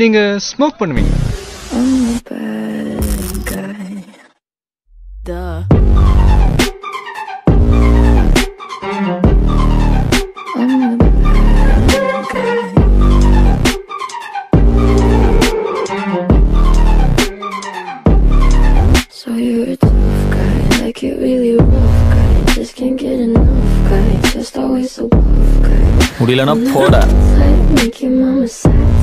நீங்க ஸ்மோக் பண்ணுவீங்க I'm a bad guy. Duh. I'm a bad guy. So you're a tough guy, like it really rough guy. Just can't get enough guy, just always so buff guy. முடியலன்னா போட Like make your mama sad